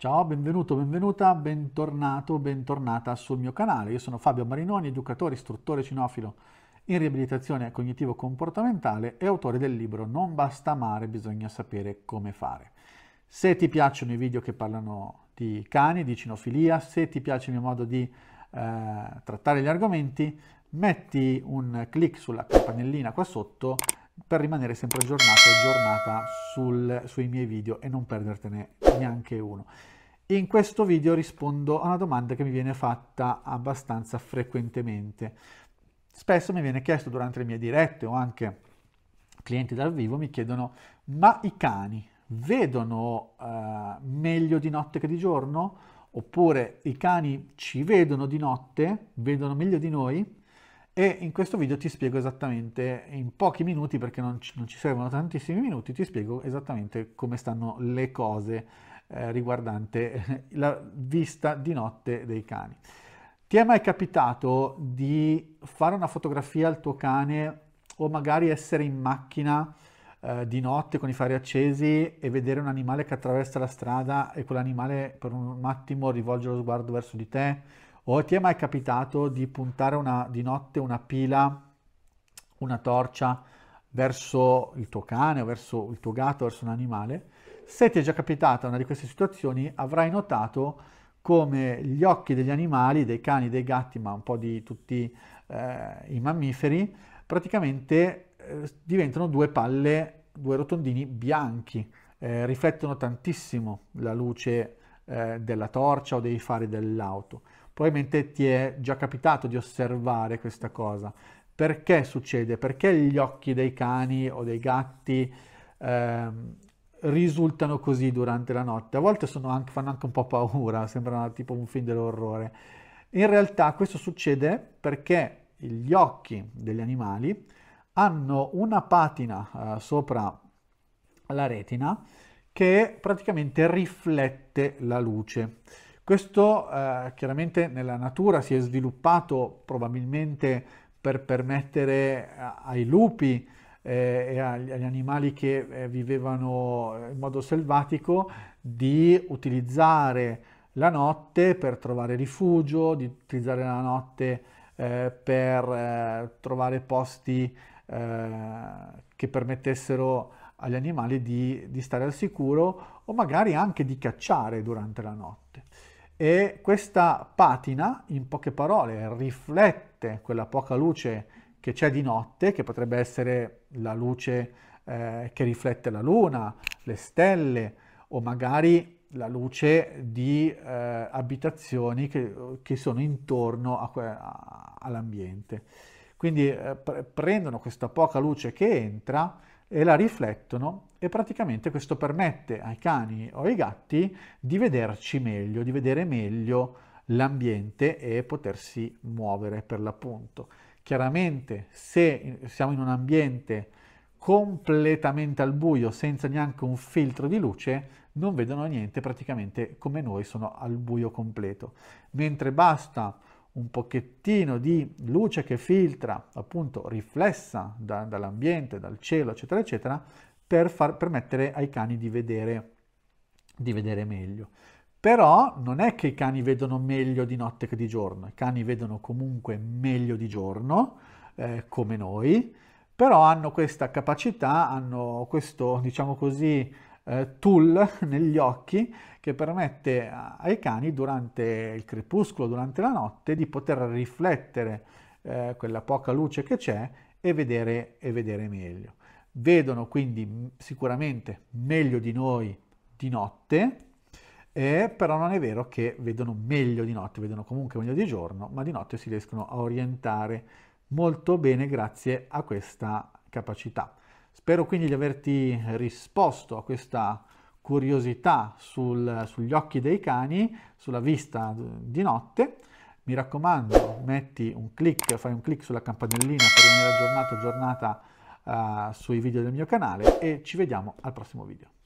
Ciao, benvenuto, benvenuta, bentornato, bentornata sul mio canale. Io sono Fabio Marinoni, educatore, istruttore cinofilo in riabilitazione cognitivo-comportamentale e autore del libro Non basta amare, bisogna sapere come fare. Se ti piacciono i video che parlano di cani, di cinofilia, se ti piace il mio modo di eh, trattare gli argomenti, metti un clic sulla campanellina qua sotto per rimanere sempre aggiornato aggiornata sul, sui miei video e non perdertene neanche uno. In questo video rispondo a una domanda che mi viene fatta abbastanza frequentemente. Spesso mi viene chiesto durante le mie dirette o anche clienti dal vivo mi chiedono ma i cani vedono uh, meglio di notte che di giorno? Oppure i cani ci vedono di notte, vedono meglio di noi? E in questo video ti spiego esattamente in pochi minuti perché non ci, non ci servono tantissimi minuti ti spiego esattamente come stanno le cose eh, riguardante la vista di notte dei cani. Ti è mai capitato di fare una fotografia al tuo cane o magari essere in macchina eh, di notte con i fari accesi e vedere un animale che attraversa la strada e quell'animale per un attimo rivolge lo sguardo verso di te o ti è mai capitato di puntare una, di notte una pila, una torcia verso il tuo cane o verso il tuo gatto, verso un animale? Se ti è già capitata una di queste situazioni, avrai notato come gli occhi degli animali, dei cani, dei gatti, ma un po' di tutti eh, i mammiferi, praticamente eh, diventano due palle, due rotondini bianchi, eh, riflettono tantissimo la luce eh, della torcia o dei fari dell'auto. Probabilmente ti è già capitato di osservare questa cosa. Perché succede? Perché gli occhi dei cani o dei gatti eh, risultano così durante la notte? A volte anche, fanno anche un po' paura, sembrano tipo un film dell'orrore. In realtà questo succede perché gli occhi degli animali hanno una patina eh, sopra la retina che praticamente riflette la luce. Questo eh, chiaramente nella natura si è sviluppato probabilmente per permettere ai lupi eh, e agli, animali che eh, vivevano in modo selvatico di utilizzare la notte per trovare rifugio, di utilizzare la notte eh, per eh, trovare posti eh, che permettessero agli animali di, di stare al sicuro o magari anche di cacciare durante la notte e questa patina, in poche parole, riflette quella poca luce che c'è di notte, che potrebbe essere la luce eh, che riflette la luna, le stelle o magari la luce di eh, abitazioni che, che, sono intorno all'ambiente. Quindi eh, pre- prendono questa poca luce che entra e la riflettono e praticamente questo permette ai cani o ai gatti di vederci meglio, di vedere meglio l'ambiente e potersi muovere per l'appunto. Chiaramente se siamo in un ambiente completamente al buio senza neanche un filtro di luce non vedono niente praticamente come noi sono al buio completo mentre basta un pochettino di luce che filtra, appunto riflessa da, dall'ambiente, dal cielo, eccetera, eccetera, per far permettere ai cani di vedere, di vedere meglio. Però non è che i cani vedono meglio di notte che di giorno, i cani vedono comunque meglio di giorno, eh, come noi, però hanno questa capacità, hanno questo, diciamo così, eh, tool negli occhi che permette ai cani durante il crepuscolo, durante la notte, di poter riflettere eh, quella poca luce che c'è e vedere, e vedere meglio. Vedono quindi sicuramente meglio di noi di notte, eh, però non è vero che vedono meglio di notte, vedono comunque meglio di giorno, ma di notte si riescono a orientare molto bene grazie a questa capacità. Spero quindi di averti risposto a questa curiosità sul, sugli occhi dei cani, sulla vista di notte. Mi raccomando, metti un clic, fai un clic sulla campanellina per rimanere aggiornato, aggiornata uh, sui video del mio canale e ci vediamo al prossimo video.